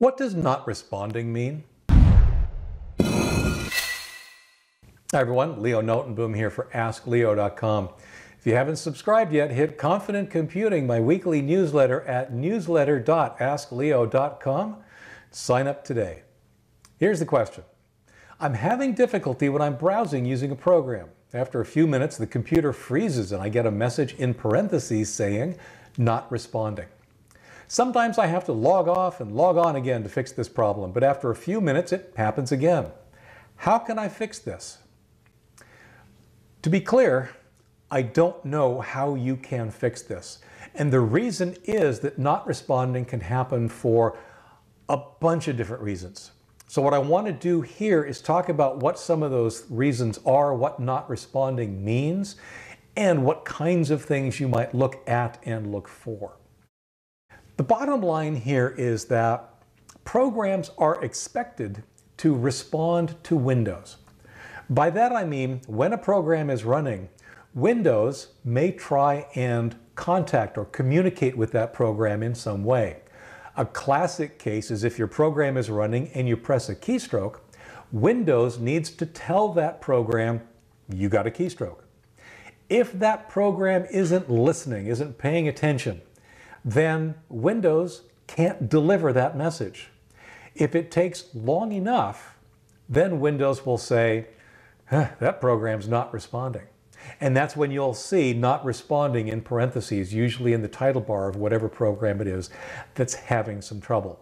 What does not responding mean? Hi everyone, Leo Notenboom here for AskLeo.com. If you haven't subscribed yet, hit Confident Computing, my weekly newsletter at newsletter.askleo.com. Sign up today. Here's the question. I'm having difficulty when I'm browsing using a program. After a few minutes, the computer freezes and I get a message in parentheses saying, not responding. Sometimes I have to log off and log on again to fix this problem, but after a few minutes it happens again. How can I fix this? To be clear, I don't know how you can fix this. And the reason is that not responding can happen for a bunch of different reasons. So what I want to do here is talk about what some of those reasons are, what not responding means, and what kinds of things you might look at and look for. The bottom line here is that programs are expected to respond to Windows. By that I mean when a program is running, Windows may try and contact or communicate with that program in some way. A classic case is if your program is running and you press a keystroke, Windows needs to tell that program you got a keystroke. If that program isn't listening, isn't paying attention, then Windows can't deliver that message. If it takes long enough, then Windows will say, that program's not responding. And that's when you'll see not responding in parentheses, usually in the title bar of whatever program it is that's having some trouble.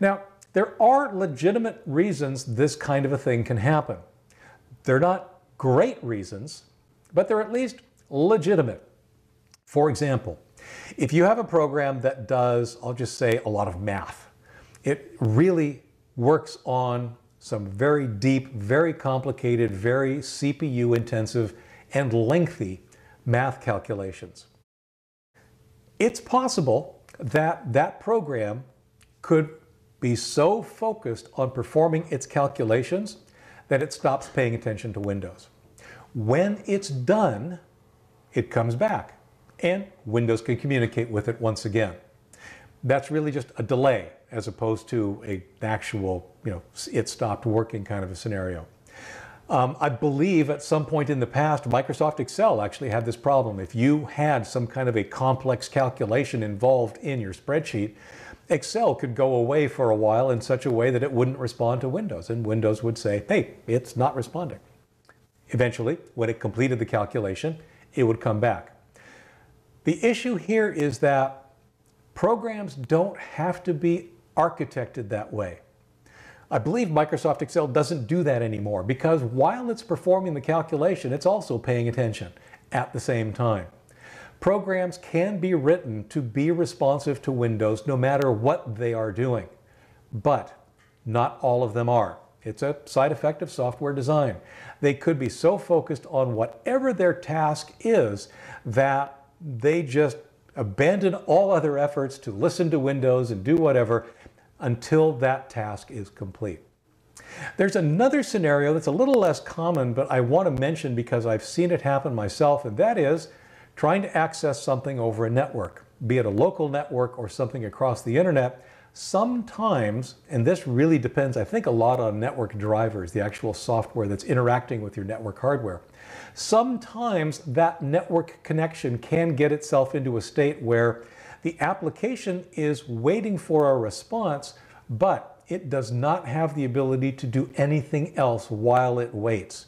Now, there are legitimate reasons this kind of a thing can happen. They're not great reasons, but they're at least legitimate. For example, if you have a program that does, I'll just say, a lot of math, it really works on some very deep, very complicated, very CPU intensive and lengthy math calculations. It's possible that that program could be so focused on performing its calculations that it stops paying attention to Windows. When it's done, it comes back and Windows can communicate with it once again. That's really just a delay as opposed to an actual, you know, it stopped working kind of a scenario. Um, I believe at some point in the past, Microsoft Excel actually had this problem. If you had some kind of a complex calculation involved in your spreadsheet, Excel could go away for a while in such a way that it wouldn't respond to Windows, and Windows would say, hey, it's not responding. Eventually, when it completed the calculation, it would come back. The issue here is that programs don't have to be architected that way. I believe Microsoft Excel doesn't do that anymore because while it's performing the calculation, it's also paying attention at the same time. Programs can be written to be responsive to Windows no matter what they are doing, but not all of them are. It's a side effect of software design. They could be so focused on whatever their task is that they just abandon all other efforts to listen to Windows and do whatever until that task is complete. There's another scenario that's a little less common, but I want to mention because I've seen it happen myself, and that is trying to access something over a network, be it a local network or something across the internet. Sometimes, and this really depends, I think, a lot on network drivers, the actual software that's interacting with your network hardware. Sometimes that network connection can get itself into a state where the application is waiting for a response, but it does not have the ability to do anything else while it waits.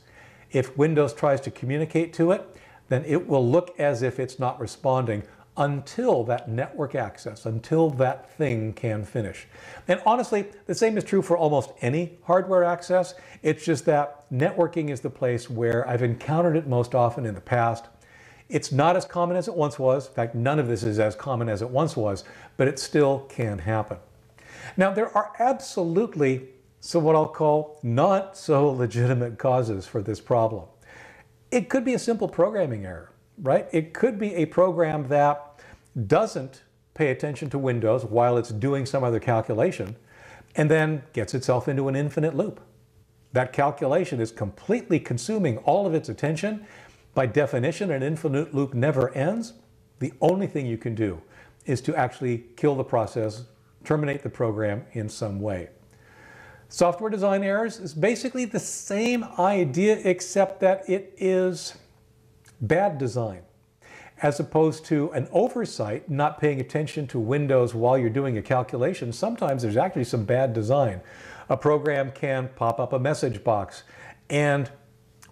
If Windows tries to communicate to it, then it will look as if it's not responding until that network access, until that thing can finish. And honestly, the same is true for almost any hardware access. It's just that networking is the place where I've encountered it most often in the past. It's not as common as it once was. In fact, none of this is as common as it once was, but it still can happen. Now, there are absolutely so what I'll call not so legitimate causes for this problem. It could be a simple programming error right? It could be a program that doesn't pay attention to Windows while it's doing some other calculation and then gets itself into an infinite loop. That calculation is completely consuming all of its attention. By definition, an infinite loop never ends. The only thing you can do is to actually kill the process, terminate the program in some way. Software design errors is basically the same idea except that it is bad design as opposed to an oversight, not paying attention to windows while you're doing a calculation. Sometimes there's actually some bad design. A program can pop up a message box and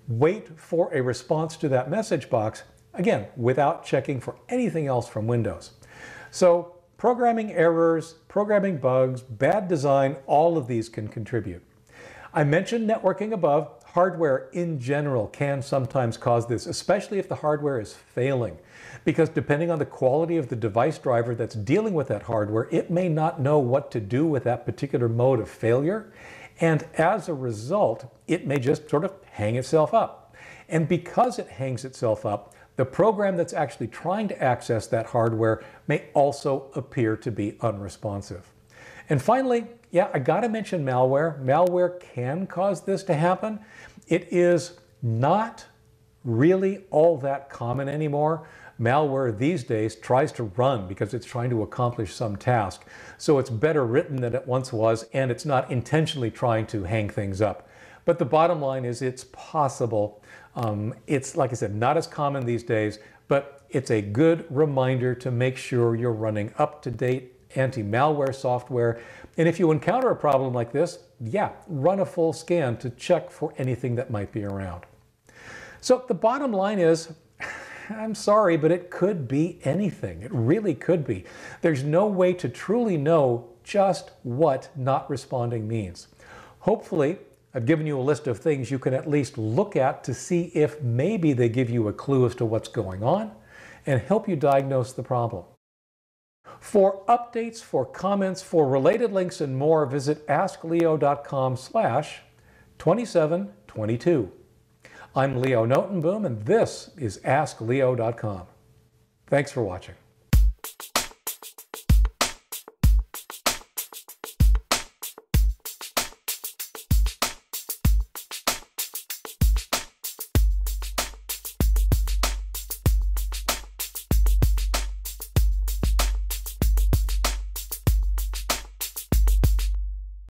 wait for a response to that message box, again, without checking for anything else from Windows. So Programming errors, programming bugs, bad design, all of these can contribute. I mentioned networking above. Hardware in general can sometimes cause this, especially if the hardware is failing. Because depending on the quality of the device driver that's dealing with that hardware, it may not know what to do with that particular mode of failure. And as a result, it may just sort of hang itself up. And because it hangs itself up, the program that's actually trying to access that hardware may also appear to be unresponsive. And finally, yeah, I gotta mention malware. Malware can cause this to happen. It is not really all that common anymore. Malware these days tries to run because it's trying to accomplish some task. So it's better written than it once was, and it's not intentionally trying to hang things up. But the bottom line is it's possible. Um, it's, like I said, not as common these days, but it's a good reminder to make sure you're running up-to-date anti-malware software. And if you encounter a problem like this, yeah, run a full scan to check for anything that might be around. So the bottom line is, I'm sorry, but it could be anything. It really could be. There's no way to truly know just what not responding means. Hopefully, I've given you a list of things you can at least look at to see if maybe they give you a clue as to what's going on and help you diagnose the problem. For updates, for comments, for related links and more, visit askleo.com slash 2722. I'm Leo Notenboom, and this is AskLeo.com. Thanks for watching.